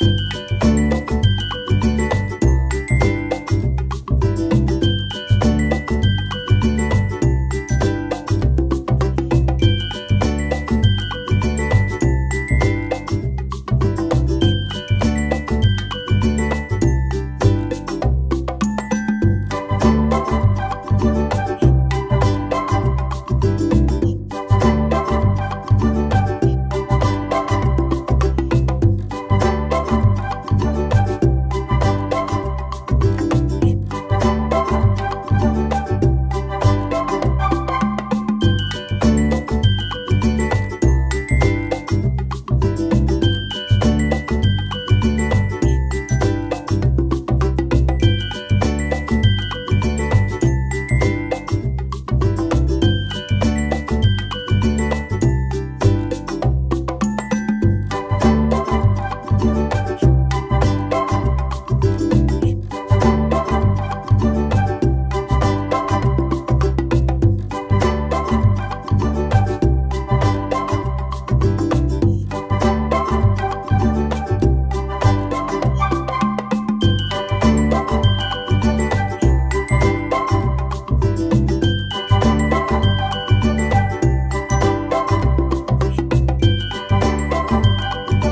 you